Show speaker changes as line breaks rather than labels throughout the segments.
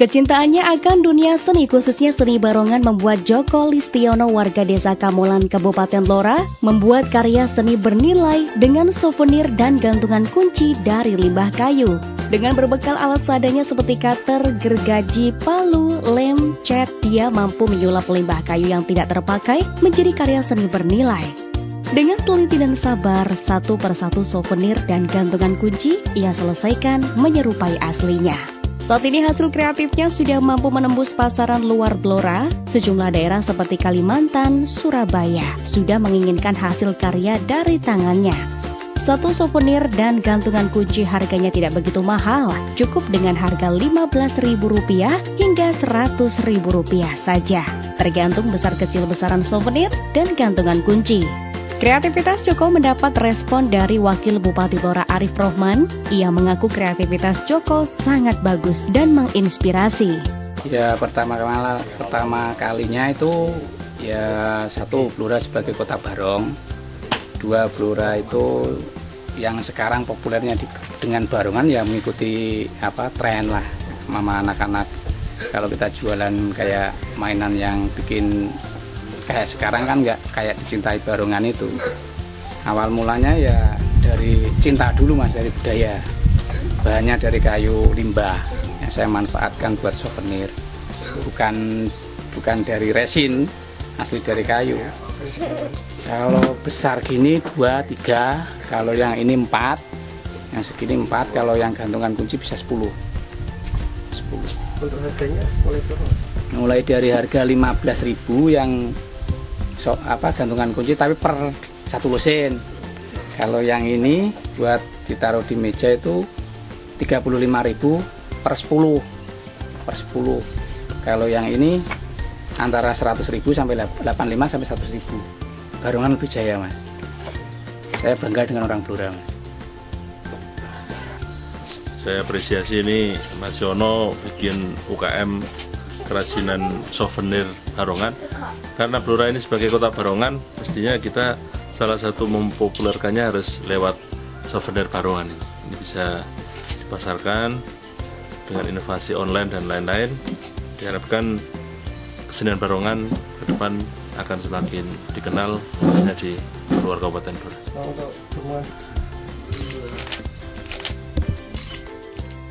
Kecintaannya akan dunia seni khususnya seni barongan membuat Joko Listiono warga desa Kamolan Kabupaten Blora membuat karya seni bernilai dengan souvenir dan gantungan kunci dari limbah kayu. Dengan berbekal alat seadanya seperti cutter, gergaji, palu, lem, cat, dia mampu menyulap limbah kayu yang tidak terpakai menjadi karya seni bernilai. Dengan teliti dan sabar, satu persatu souvenir dan gantungan kunci ia selesaikan menyerupai aslinya. Saat ini hasil kreatifnya sudah mampu menembus pasaran luar Blora. Sejumlah daerah seperti Kalimantan, Surabaya sudah menginginkan hasil karya dari tangannya. Satu souvenir dan gantungan kunci harganya tidak begitu mahal, cukup dengan harga Rp15.000 hingga Rp100.000 saja, tergantung besar kecil besaran souvenir dan gantungan kunci. Kreativitas Joko mendapat respon dari Wakil Bupati Blora Arif Rohman. Ia mengaku kreativitas Joko sangat bagus dan menginspirasi.
Ya pertama kali pertama kalinya itu ya satu Blora sebagai kota Barong, dua Blora itu yang sekarang populernya di, dengan barongan ya mengikuti apa tren lah mama anak-anak kalau kita jualan kayak mainan yang bikin kayak sekarang kan nggak kayak dicintai barongan itu. Awal mulanya ya dari cinta dulu mas dari budaya. Bahannya dari kayu limbah yang saya manfaatkan buat souvenir. Bukan bukan dari resin asli dari kayu. Kalau besar gini dua tiga. Kalau yang ini empat. Yang segini empat. Kalau yang gantungan kunci bisa sepuluh.
Sepuluh. Untuk harganya mulai berapa
mulai dari harga 15.000 yang so, apa gantungan kunci tapi per satu lusin kalau yang ini buat ditaruh di meja itu 35.000 per 10 per 10 kalau yang ini antara 100.000 sampai 85 sampai 100.000 barongan lebih jaya mas. Saya bangga dengan orang Blora mas.
Saya apresiasi ini Mas Yono bikin UKM kerajinan souvenir Barongan. Karena Blora ini sebagai kota Barongan mestinya kita salah satu mempopulerkannya harus lewat souvenir Barongan ini, ini bisa dipasarkan dengan inovasi online dan lain-lain. Diharapkan kesenian Barongan ke depan akan semakin dikenal hanya di luar Kabupaten Blora.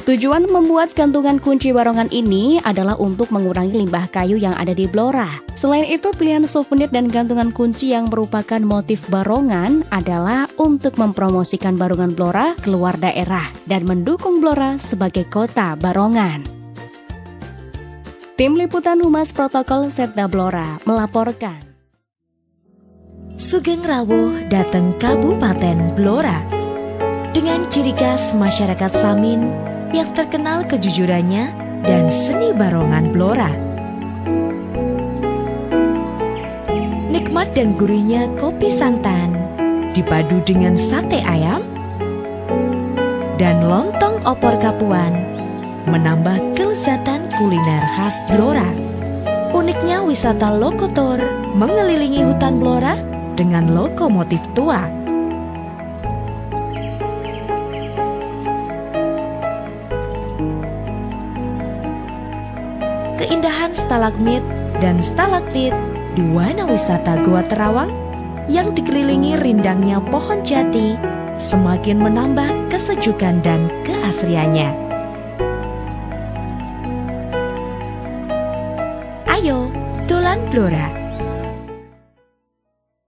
Tujuan membuat gantungan kunci barongan ini adalah untuk mengurangi limbah kayu yang ada di Blora. Selain itu, pilihan souvenir dan gantungan kunci yang merupakan motif barongan adalah untuk mempromosikan barongan Blora keluar daerah dan mendukung Blora sebagai kota barongan. Tim Liputan Humas Protokol Setda Blora melaporkan.
Sugeng Rawuh datang Kabupaten Blora dengan ciri khas masyarakat Samin yang terkenal kejujurannya dan seni barongan Blora. Nikmat dan gurihnya kopi santan dipadu dengan sate ayam dan lontong opor kapuan menambah kelezatan kuliner khas Blora. Uniknya wisata Lokotor mengelilingi hutan Blora dengan lokomotif tua keindahan stalagmit dan stalaktit di Wana Wisata Gua Terawang yang dikelilingi rindangnya pohon jati semakin menambah kesejukan dan keasriannya. Ayo, Tulan Blora